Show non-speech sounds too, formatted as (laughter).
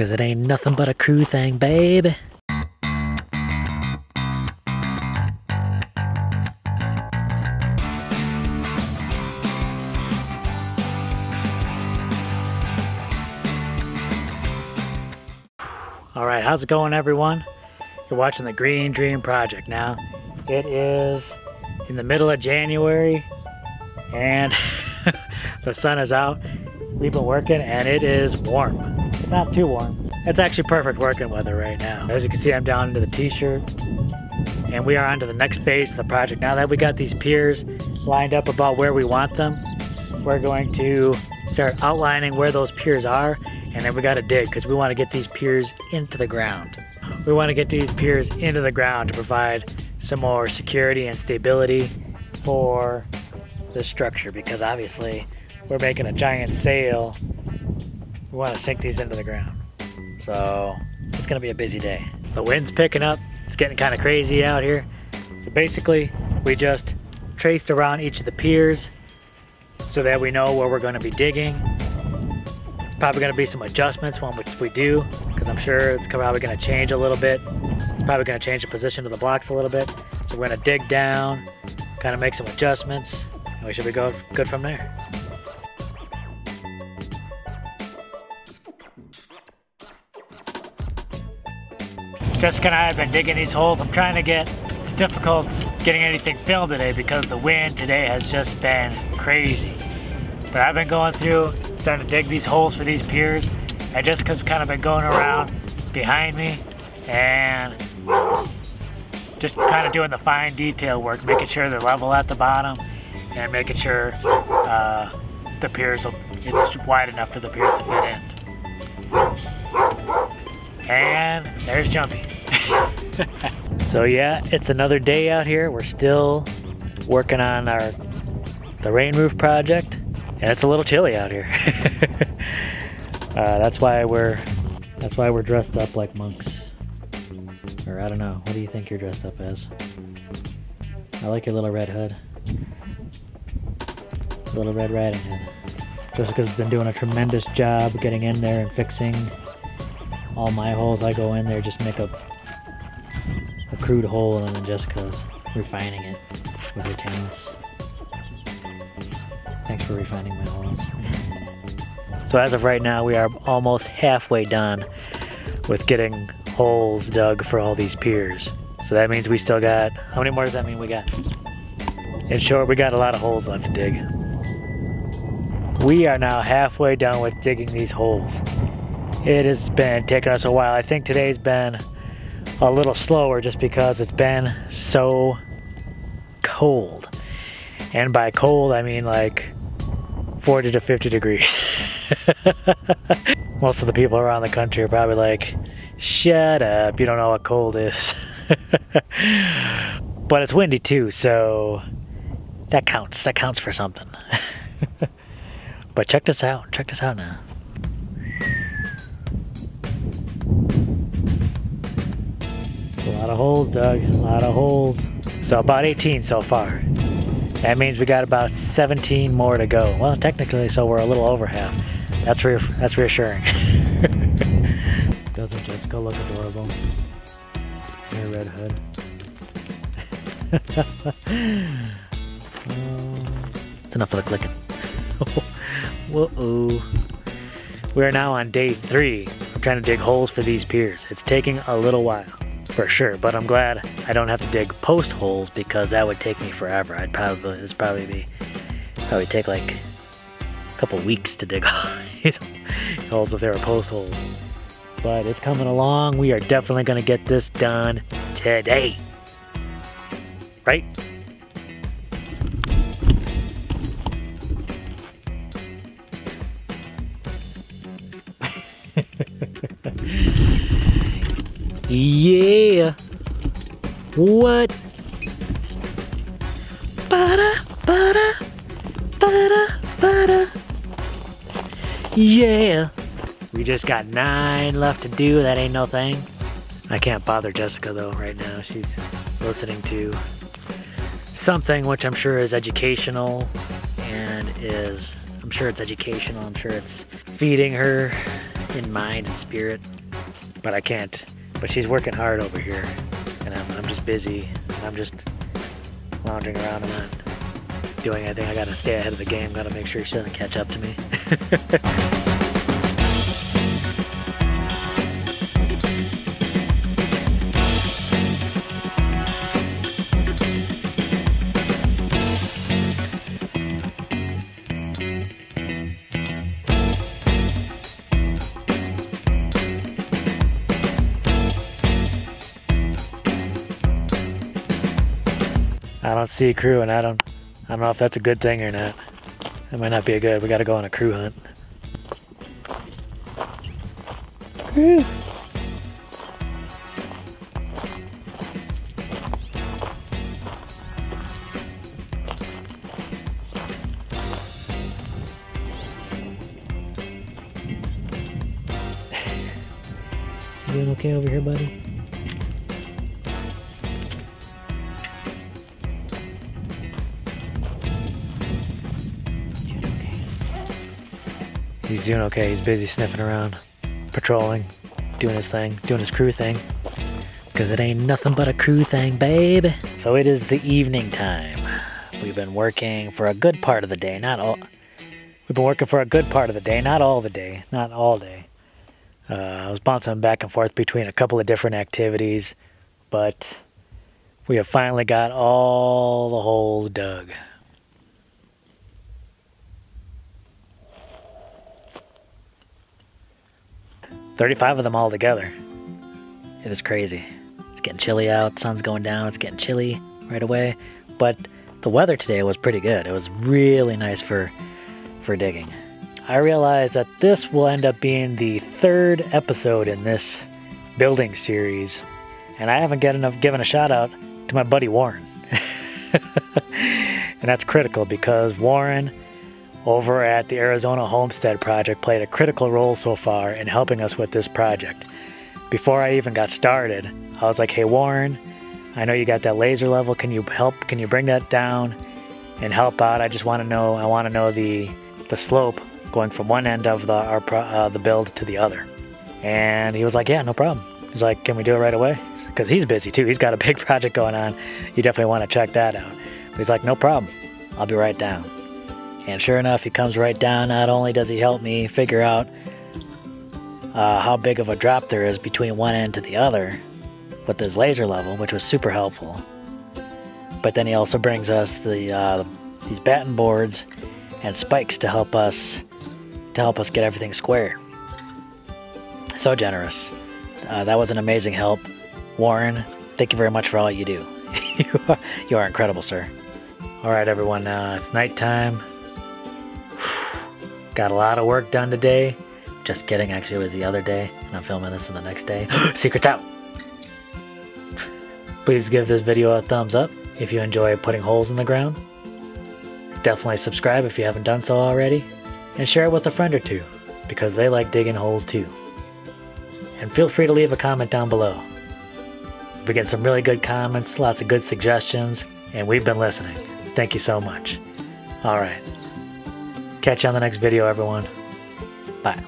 Cause it ain't nothing but a crew thing, babe. All right, how's it going everyone? You're watching the Green Dream Project now. It is in the middle of January and (laughs) the sun is out. We've been working and it is warm. Not too warm. It's actually perfect working weather right now. As you can see, I'm down into the t-shirt and we are on to the next phase of the project. Now that we got these piers lined up about where we want them, we're going to start outlining where those piers are and then we got to dig because we want to get these piers into the ground. We want to get these piers into the ground to provide some more security and stability for the structure because obviously we're making a giant sail. We want to sink these into the ground. So it's going to be a busy day. The wind's picking up. It's getting kind of crazy out here. So basically we just traced around each of the piers so that we know where we're going to be digging It's probably going to be some adjustments when we do because I'm sure it's probably going to change a little bit. It's probably going to change the position of the blocks a little bit. So we're going to dig down, kind of make some adjustments, and we should be go good from there. Jessica and I have been digging these holes. I'm trying to get, it's difficult getting anything filmed today because the wind today has just been crazy. But I've been going through, starting to dig these holes for these piers, and Jessica's kind of been going around behind me and just kind of doing the fine detail work, making sure they're level at the bottom and making sure uh, the piers, will, it's wide enough for the piers to fit in. And there's Jumpy. (laughs) so yeah, it's another day out here. We're still working on our the rain roof project and it's a little chilly out here. (laughs) uh, that's why we're that's why we're dressed up like monks. Or I don't know. What do you think you're dressed up as? I like your little red hood. Little Red Riding Hood. Jessica's been doing a tremendous job getting in there and fixing all my holes. I go in there, just make a, a crude hole, and then Jessica's refining it with her talents. Thanks for refining my holes. So as of right now, we are almost halfway done with getting holes dug for all these piers. So that means we still got, how many more does that mean we got? In short, we got a lot of holes left to dig. We are now halfway done with digging these holes. It has been taking us a while. I think today's been a little slower just because it's been so cold. And by cold, I mean like 40 to 50 degrees. (laughs) Most of the people around the country are probably like, shut up, you don't know what cold is. (laughs) but it's windy too, so that counts. That counts for something. (laughs) but check this out. Check this out now. Lot of holes, dug. A lot of holes. So about 18 so far. That means we got about 17 more to go. Well, technically, so we're a little over half. That's re that's reassuring. (laughs) Doesn't Jessica look adorable? Her red hood. (laughs) It's enough of the clicking. (laughs) Whoa. We are now on day three. I'm trying to dig holes for these piers. It's taking a little while for sure. But I'm glad I don't have to dig post holes because that would take me forever. I'd probably it's probably be probably take like a couple weeks to dig (laughs) holes if there were post holes. But it's coming along. We are definitely gonna get this done today. Right? Yeah. What? Ba-da, ba-da, ba-da, ba-da. Yeah. We just got nine left to do. That ain't no thing. I can't bother Jessica though right now. She's listening to something which I'm sure is educational and is I'm sure it's educational. I'm sure it's feeding her in mind and spirit, but I can't. But she's working hard over here, and I'm, I'm just busy, and I'm just lounging around and not doing anything. I gotta stay ahead of the game, gotta make sure she doesn't catch up to me. (laughs) don't see a crew, and I don't, I don't know if that's a good thing or not. It might not be a good. We got to go on a crew hunt. Doing okay over here, buddy? He's doing okay. He's busy sniffing around, patrolling, doing his thing, doing his crew thing. Because it ain't nothing but a crew thing, babe. So it is the evening time. We've been working for a good part of the day, not all. We've been working for a good part of the day, not all the day, not all day. Uh, I was bouncing back and forth between a couple of different activities, but we have finally got all the holes dug. 35 of them all together. It is crazy. It's getting chilly out, sun's going down, it's getting chilly right away. But the weather today was pretty good. It was really nice for for digging. I realize that this will end up being the third episode in this building series, and I haven't get enough given a shout out to my buddy Warren. (laughs) and that's critical because Warren over at the Arizona Homestead Project played a critical role so far in helping us with this project. Before I even got started, I was like, hey Warren, I know you got that laser level. Can you help? Can you bring that down and help out? I just want to know. I want to know the the slope going from one end of the our uh, the build to the other. And he was like, yeah, no problem. He's like, can we do it right away? Because he's busy too. He's got a (laughs) big project going on. You definitely want to check that out. But he's like, no problem. I'll be right down. And sure enough, he comes right down. Not only does he help me figure out uh, how big of a drop there is between one end to the other with his laser level, which was super helpful. But then he also brings us the uh, these batten boards and spikes to help us to help us get everything square. So generous. Uh, that was an amazing help, Warren. Thank you very much for all you do. (laughs) you, are, you are incredible, sir. All right, everyone. Uh, it's nighttime. Got a lot of work done today. Just kidding, actually, it was the other day, and I'm filming this on the next day. (gasps) Secret out! Please give this video a thumbs up if you enjoy putting holes in the ground. Definitely subscribe if you haven't done so already, and share it with a friend or two, because they like digging holes too. And feel free to leave a comment down below. We get some really good comments, lots of good suggestions, and we've been listening. Thank you so much. Alright. Catch you on the next video, everyone. Bye.